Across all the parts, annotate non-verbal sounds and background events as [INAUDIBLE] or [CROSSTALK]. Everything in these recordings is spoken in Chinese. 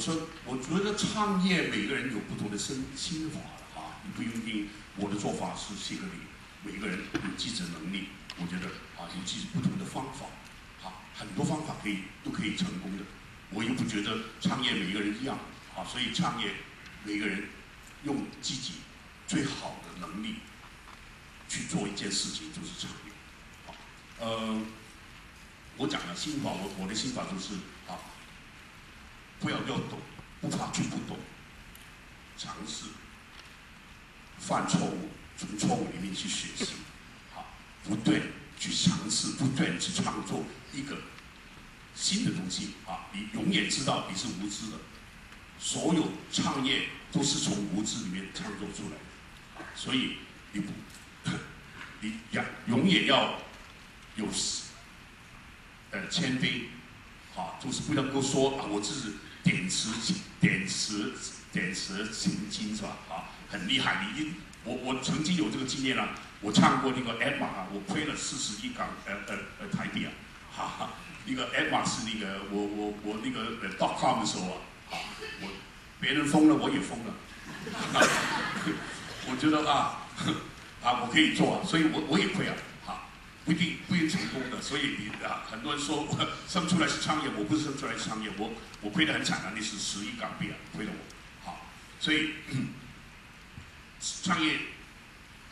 说，我觉得创业每个人有不同的心心法啊，你不一定。我的做法是写给你，每个人有记者能力，我觉得啊，有自己不同的方法，啊，很多方法可以都可以成功的。我又不觉得创业每个人一样，啊，所以创业每个人用自己最好的能力去做一件事情就是创业。啊，呃，我讲了心法，我我的心法就是啊，不要要懂，不怕去不懂，尝试，犯错误，从错误里面去学习，好，不断去尝试，不断去创作一个。新的东西啊，你永远知道你是无知的。所有创业都是从无知里面创作出来的，所以你不，你要永远要有呃谦卑，啊，就是不能够说啊，我是点石点石点石成金是吧？啊，很厉害。你我我曾经有这个经验了，我唱过那个 M 啊，我亏了四十亿港呃呃呃台币啊，哈哈。那个 Emma 是那个我我我那个呃 dot com 的时候啊，啊，我别人疯了我也疯了，[LAUGHS] 我觉得啊 [LAUGHS] 啊我可以做啊，所以我我也亏，啊不一定不一定成功的，所以你啊很多人说我生出来是创业，我不是生出来是创业，我我亏得很惨啊，那是十亿港币啊，亏了我，好，所以创业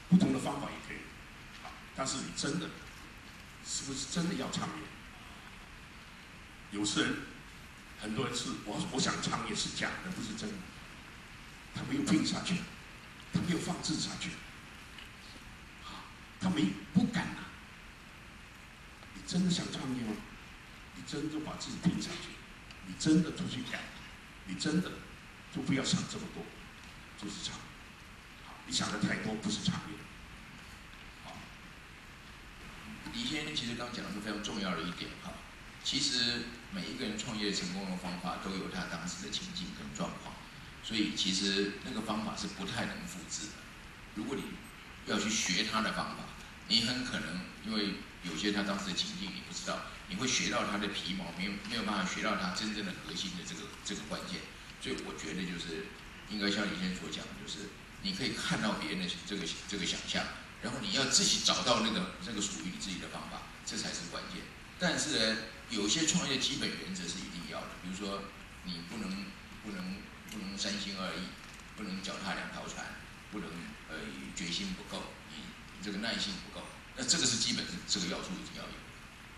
不同的方法也可以，好，但是你真的是不是真的要创业？有些人，很多人是我我想创业是假的，不是真的。他没有拼下去，他没有放置下去，啊，他没。真的想创业吗？你真的把自己拼上去，你真的出去干，你真的就不要想这么多，就是创。好，你想的太多不是创业。好，李先生其实刚讲的是非常重要的一点哈。其实每一个人创业成功的方法都有他当时的情境跟状况，所以其实那个方法是不太能复制的。如果你要去学他的方法，你很可能因为有些他当时的情境你不知道，你会学到他的皮毛，没有没有办法学到他真正的核心的这个这个关键。所以我觉得就是应该像以前所讲，就是你可以看到别人的这个这个想象，然后你要自己找到那个那个属于你自己的方法，这才是关键。但是呢。有些创业基本原则是一定要的，比如说你不能不能不能三心二意，不能脚踏两条船，不能呃决心不够，这个耐心不够，那这个是基本这个要素一定要有。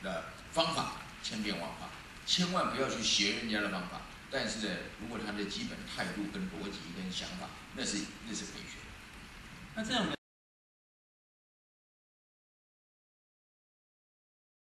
那方法千变万化，千万不要去学人家的方法。但是呢，如果他的基本态度跟逻辑跟想法，那是那是可以学。那这样呢。